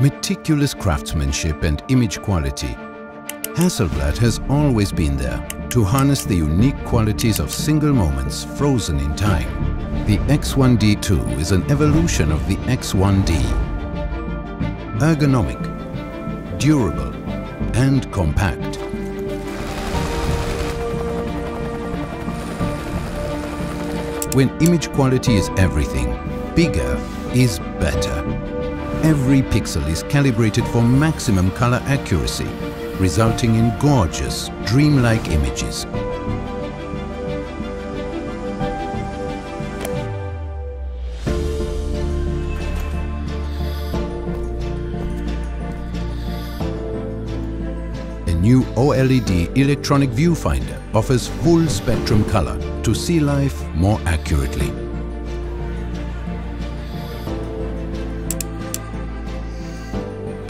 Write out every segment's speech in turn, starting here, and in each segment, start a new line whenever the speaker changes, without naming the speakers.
Meticulous craftsmanship and image quality. Hasselblad has always been there to harness the unique qualities of single moments frozen in time. The X1D2 is an evolution of the X1D. Ergonomic, durable and compact. When image quality is everything, bigger is better. Every pixel is calibrated for maximum color accuracy, resulting in gorgeous, dreamlike images. A new OLED electronic viewfinder offers full spectrum color to see life more accurately.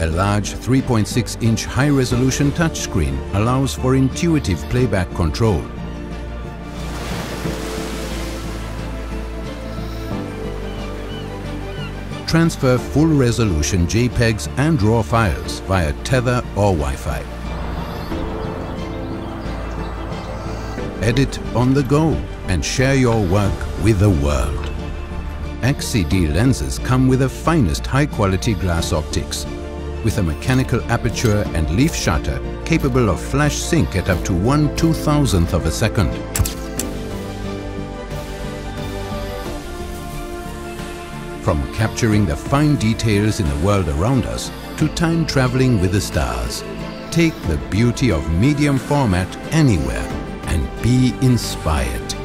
A large 3.6-inch high-resolution touchscreen allows for intuitive playback control. Transfer full-resolution JPEGs and RAW files via Tether or Wi-Fi. Edit on the go and share your work with the world. XCD lenses come with the finest high-quality glass optics with a mechanical aperture and leaf shutter capable of flash sync at up to 1 2000th of a second. From capturing the fine details in the world around us to time traveling with the stars, take the beauty of medium format anywhere and be inspired.